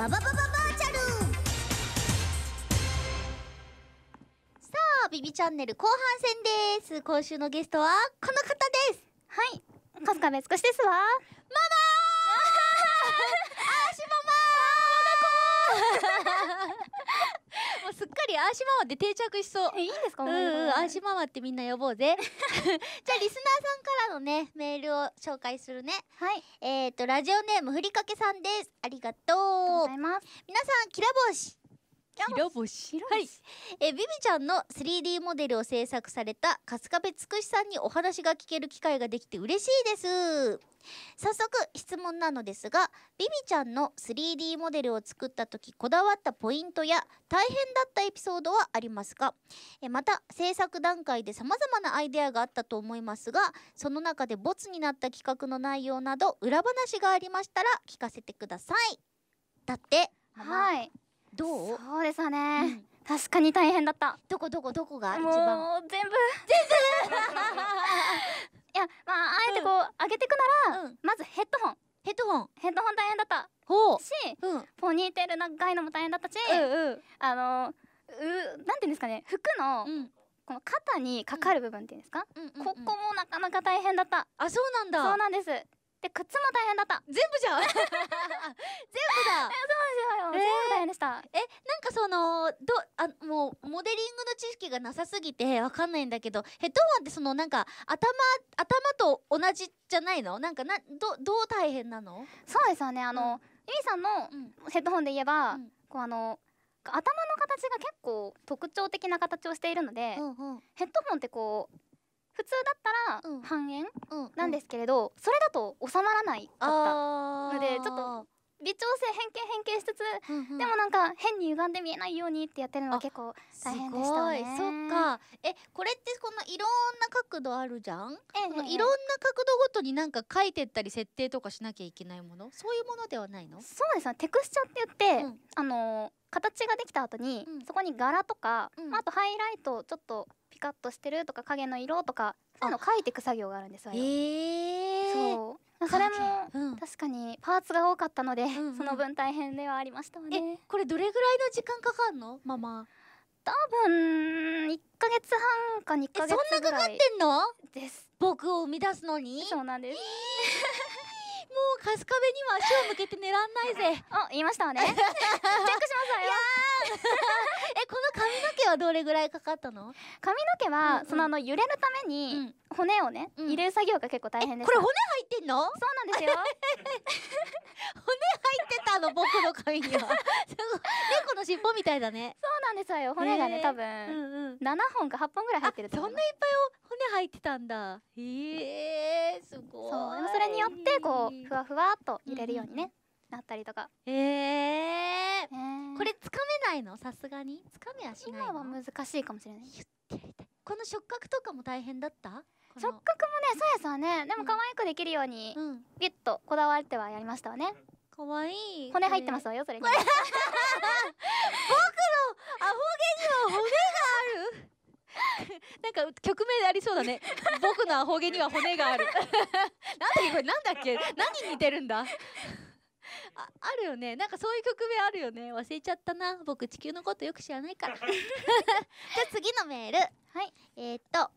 バババババーチャル。さあビビチャンネル後半戦です。今週のゲストはこの方です。はい。かすかべつくしですわ。ママ もうすっかりアーシママで定着しそうえ、いいんですか？うんうん、アーシママってみんな呼ぼうぜ。じゃあ、リスナーさんからのね、メールを紹介するね。はい。えっ、ー、と、ラジオネームふりかけさんです。ありがとうござ。います。皆さん、キラ星。キラ星はい。えービビちゃんの 3D モデルを制作された春日部つくしさんにお話が聞ける機会ができて嬉しいです。早速質問なのですが、ビビちゃんの 3D モデルを作った時こだわったポイントや大変だったエピソードはありますか？えまた制作段階で様々なアイデアがあったと思いますが、その中でボツになった企画の内容など裏話がありましたら聞かせてください。だって、はい。どう？そうですうね。ん。確かに大変だった。どこどこどこが一番？もう、全部。全部？いや、まあ、あえてこう、上げてくなら、うん。まずヘッドホン。ヘッドホン。ヘッドホン大変だった。ほう。し、うん。うんポニーテール長いのも大変だったし、うんあの、う、なんていうんですかね、服の、うん。この肩にかかる部分っていうんですか、うんうん。ここもなかなか大変だった。あそうなんだ。そうなんです。で、靴も大変だった。全部じゃん。全部だ。そうですよ。えー。全部大変でした。えなんかそのどあもうモデリングの知識がなさすぎてわかんないんだけどヘッドホンってそのなんか頭頭と同じじゃないの？なんかなどどう大変なの？そうですよね。あの、うん。ゆみさんのうん。ヘッドホンで言えば、うん。こうあの、頭の形が結構特徴的な形をしているので、うんうん。ヘッドホンってこう、普通だったうん。ら半円うん。なんですけれど、それだと収まらないかった。のでちょっと微調整変形変形しつつ、うんうん。でもなんか変に歪んで見えないようにってやってるのが結構大変でしたね。そっか。えこれってこのいろんな角度あるじゃん？ええ。いろんな角度ごとになんか書いてったり設定とかしなきゃいけないもの？そういうものではないの？そうですね。テクスチャって言って、うん。あの形ができた後に、うん。そこに柄とか、うん。まあ、あとハイライトちょっとピカッとしてるとか影の色とかそういうのを描いていく作業があるんですよ。ええそう。それもうん確かにパーツが多かったので、んうんその分大変ではありましたね。これどれぐらいの時間かかんの？ママ多分1ヶ月半か2えそんなヶ月ぐかからっていんの？です。僕を生み出すのに？そうなんです。もう春日部には足を向けて寝らんないぜ。あ、言いましたわね。チェックしますわよ。えこの髪の毛はどれぐらいかかったの？髪の毛は、うんうん。そのあの揺れるために、骨をね、うん。入れる作業が結構大変でした。これ骨入ってんの？入そうなんですよ。ってたの？僕の髪には。猫の尻尾みたいだね。そうなんですわよ。骨がね、多う分、んうん。7本か8本ぐらい入ってるとそ。んないっぱい骨入ってたんだ。へえすごい。そう。でもそれによって、こう、ふわふわっと入れるようにね、なったりとか。へええー。これつかめないの？さすがに？つかめはしない今のは難しいかもしれない。この触覚とかも大変だった？触覚もね、そうですわね。でも可愛くできるように、うん。ビュッとこだわってはやりましたわね。かわい。い骨入ってますわよ、それに。アホ毛には骨がある？なんか曲名でありそうだね。僕のアホ毛には骨がある。なんだっけこれなんだっけ？何に似てるんだ？ああるよね。なんかそういう曲名あるよね。忘れちゃったな。僕地球のことよく知らないから。じゃあ次のメール。はい。えー、っと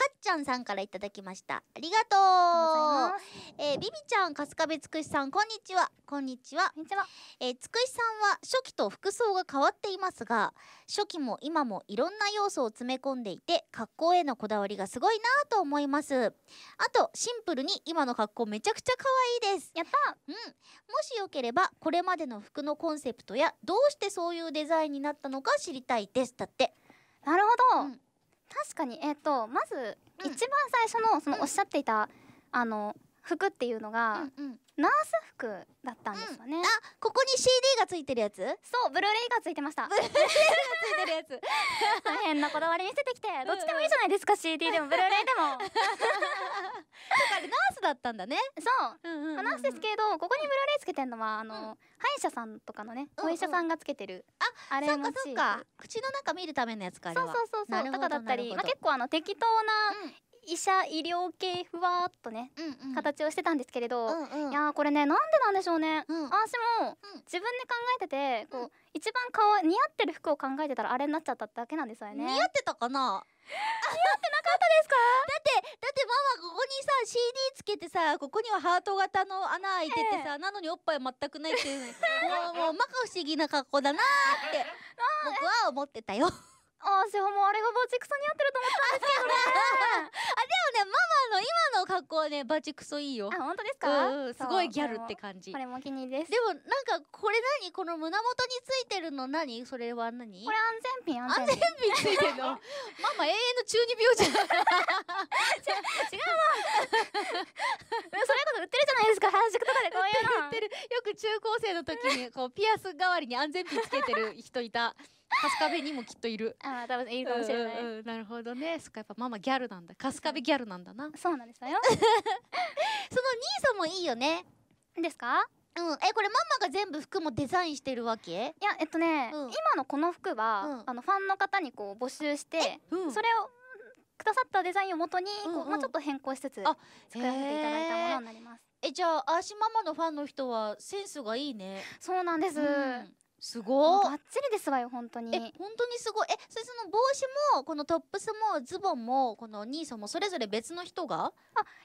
かっちゃんさんからいただきましたありがとう。えービビちゃん、春日部つくしさん、こんにちは。こんにちは。こんにちは。えーつくしさんは初期と服装が変わっていますが、初期も今もいろんな要素を詰め込んでいて、格好へのこだわりがすごいなぁと思います。あと、シンプルに今の格好めちゃくちゃ可愛いです。やったうん。もしよければ、これまでの服のコンセプトや、どうしてそういうデザインになったのか知りたいです。だって。なるほど。うん確かに、えっ、と、まず、うん一番最初の、その、おっしゃっていた、あの、服っていうのが、うんうん。ナース服だったんですよね。あ、ここに CD がついてるやつ？そう、ブルーレイがついてました。ついてるやつ。変なこだわり見せてきて、どっちでもいいじゃないですか、CD でもブルーレイでも。あれナースだったんだね。そう。うんうんナースですけど、ここにブルーレイつけてんのは、あの、歯医者さんとかのね、お医者さんがつけてる、あそうかれそうか。口の中見るためのやつかそうは。そうそうそう。とかだったり、まあ、結構あの、適当な医者医療系ふわーっとね、うんうん。形をしてたんですけれど、うんうん。いやーこれねなんでなんでしょうね、うん。私もうん。自分で考えててこう、うん。一番顔似合ってる服を考えてたらあれになっちゃっただけなんですよね。似合ってたかな？似合ってなかったですか？だってだってママここにさ CD つけてさここにはハート型の穴開いててさ、なのにおっぱい全くないっていう もうもうまか不思議な格好だなーって 僕は思ってたよあーしもあれがバチクソ似合ってると思ったんですけどね。ママの今の格好はねバチクソいいよ。あ本当ですうか、んうんすごいギャルって感じ。これも気に入りです。でもなんかこれ何この胸元についてるの？何？それは何？これ安全ピン安安全ピン。ついてるのママ永遠の中二病じゃん。そう。いう。こと売ってるじゃないですか原宿とかでこういうの。言ってる。よく中高生の時にこうピアス代わりに安全ピンつけてる人いた春日部にもきっといる。あー多分いいかもしれない、うんうんうんなるほどね。そっかやっぱママギャルなんだ。春日部ギャルなんだな。その兄そうなんですよ。さんもいいよね。ですか？うん。えこれママが全部服もデザインしてるわけ？いやえっとね、うん。今のこの服は、うん。あのファンの方にこう募集して、うん。それをくださったデザインをもとにこう、うん。うんまあ、ちょっと変更しつつあ作らせていただいたものになります。えじゃああーしママのファンの人はセンスがいいね。そうなんです、うんすもごいうバッチリですわよ本当に。え本当にすごい？えそれその帽子もこのトップスもズボンもこのニーソもそれぞれ別の人が？い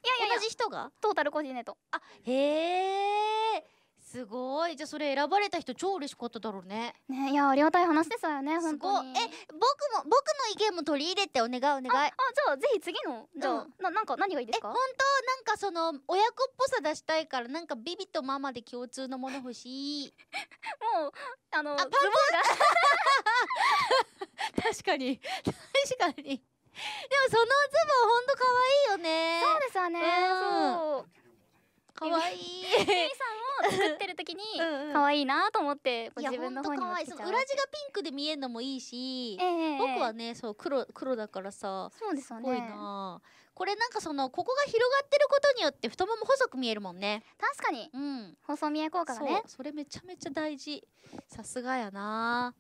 やいやいや。同じ人が？トータルコーディネート。へえすごい。じゃあそれ選ばれた人超嬉しかっただろうね。ねいやありがたい話ですわよねす本当に。え僕も僕の意見も取り入れてお願いお願い。あじゃあぜひ次のじゃあ、うんななんか何がいいですか？え本当なんかその親子っぽさ出したいからなんかビビとママで共通のもの欲しい。もうあのあパンズボンが 確かに。確かに。でもそのズボンほんと可愛いよね。そうですわね、うん。そう可愛い。ゆいさんを作ってる時に 可愛いなと思って自分の方にほんと可愛い。もつけちゃそうの裏地がピンクで見えるのもいいし、ええ。僕はねそう黒黒だからさそうですよすごいねな。これなんかそのここが広がってることによって太もも細く見えるもんね。確かに。うん。細見え効果がね。それめちゃめちゃ大事。さすがやな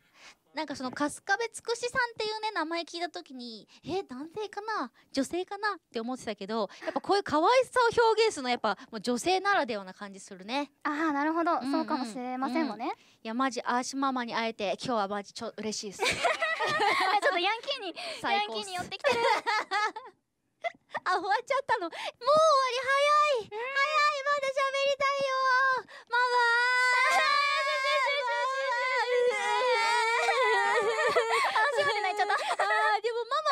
なんかその春日部つくしさんっていうね名前聞いた時にえ男性かな？女性かな？って思ってたけど やっぱこういう可愛さを表現するのはやっぱもう女性ならではな感じするね。ああなるほど、うんうんそうかもしれませんわね、いやマジアーシママに会えて今日はマジちょ嬉しいです。ちょっとヤンキーにヤンキーに寄ってきてる。あ終わっちゃったの。もう終わり。早い、早いまだ喋りたいよママ閉まって泣いちゃったあー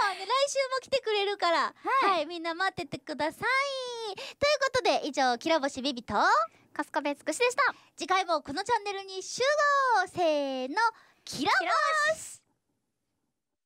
でもママはね来週も来てくれるから。はい、みんな待っててください。ということで以上きらぼしビビと春日部つくしでした。次回もこのチャンネルに集合。せーのキラボス